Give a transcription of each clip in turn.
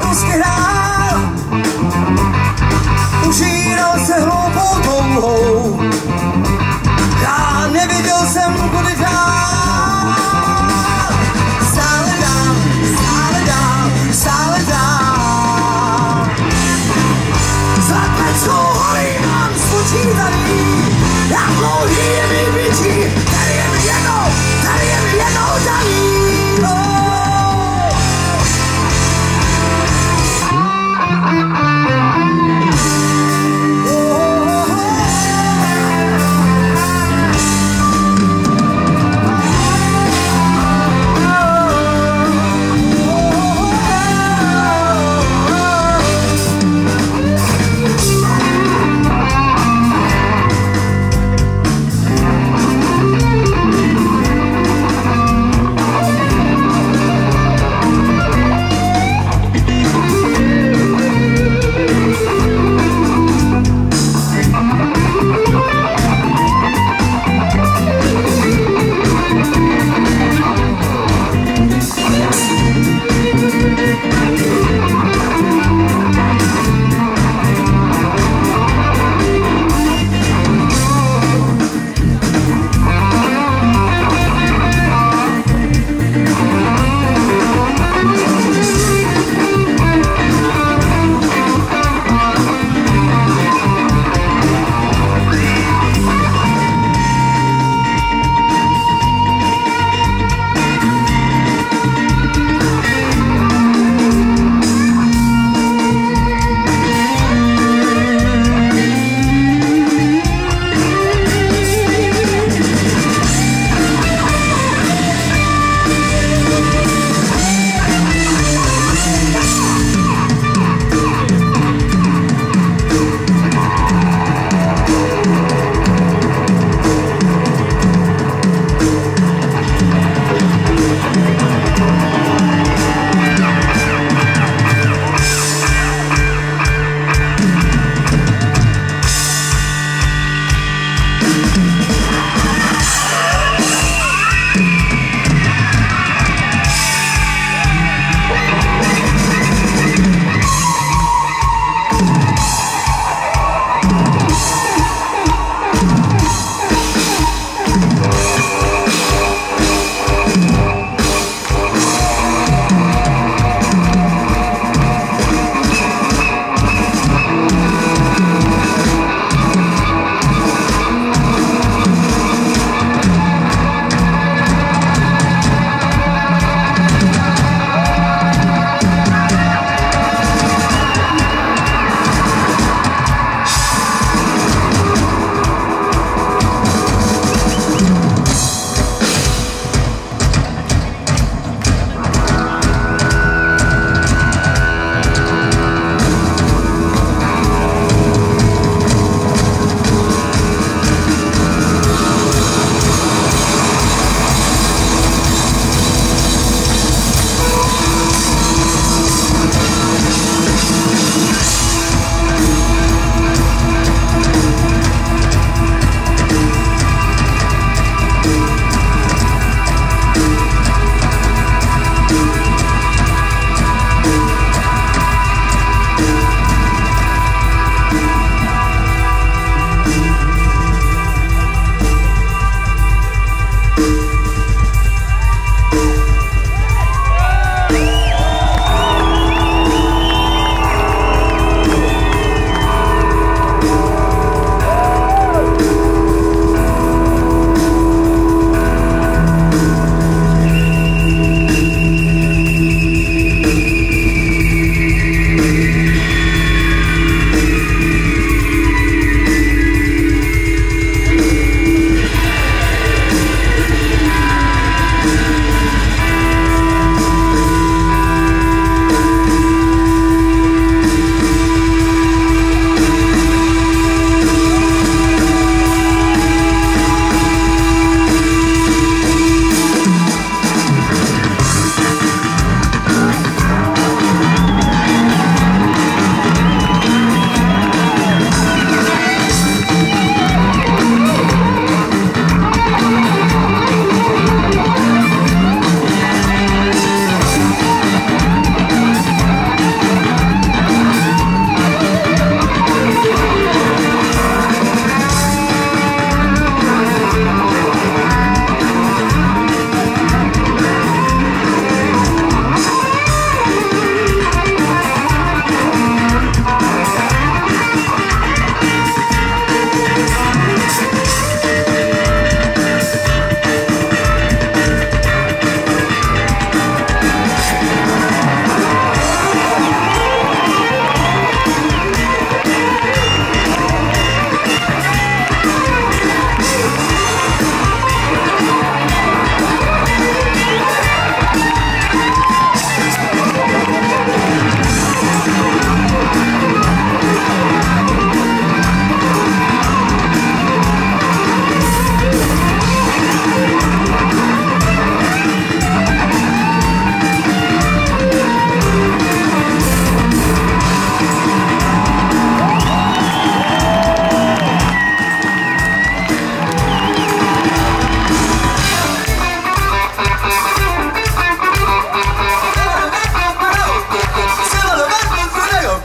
prostě hrál. Užíral se hloupou touhou, já neviděl jsem, kudy dál. Stále dál, stále dál, stále dál. Mám spočítaný, jak dlouhý je mi.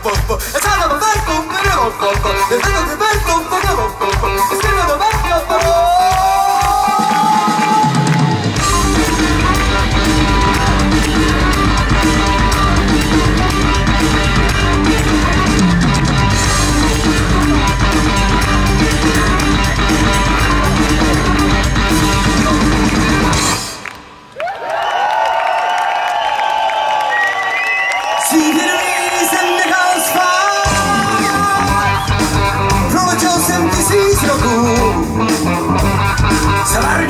fuck fuck. It's time to fight fuck.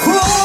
후!